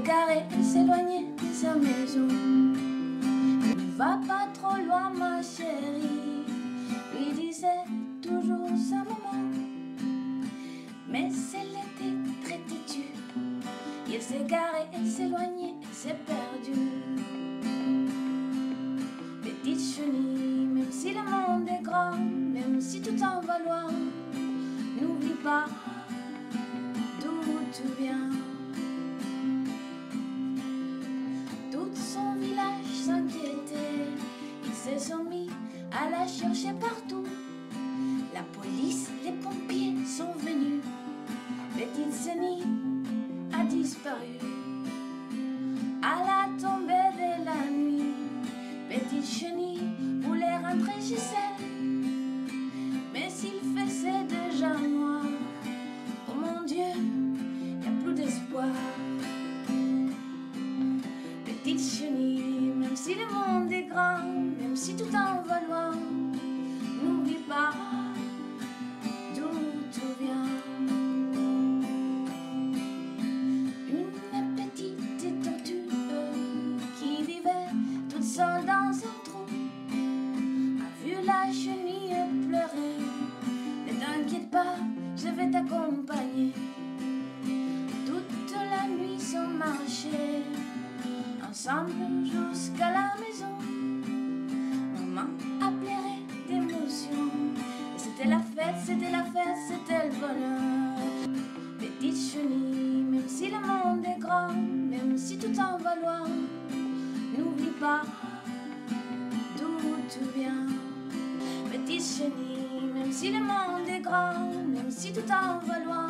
égaré, s'éloigner de sa maison. Ne va pas trop loin, ma chérie, lui disait toujours sa maman. Mais c'est l'été très têtu, il s'égarait, s'éloignait, s'est perdu. Petite chenille, même si le monde est grand, même si tout en va loin, n'oublie pas d'où tu viens. Sont mis à la chercher partout. La police, les pompiers sont venus, petite Chenille a disparu. À la tombée de la nuit, petite chenille voulait rentrer chez elle. Mais s'il faisait déjà noir, oh mon Dieu, y a plus d'espoir. Petite chenille, même si le monde est grand, si tout en va loin, n'oublie pas d'où tu viens. Une petite tortue qui vivait toute seule dans un trou a vu la chenille pleurer. Ne t'inquiète pas, je vais t'accompagner. Toute la nuit sans marcher, ensemble jusqu'à la maison. C'était la fête, c'était le bonheur. Petite chenille, même si le monde est grand, même si tout en va loin, n'oublie pas d'où tu viens. Petite chenille, même si le monde est grand, même si tout en va loin,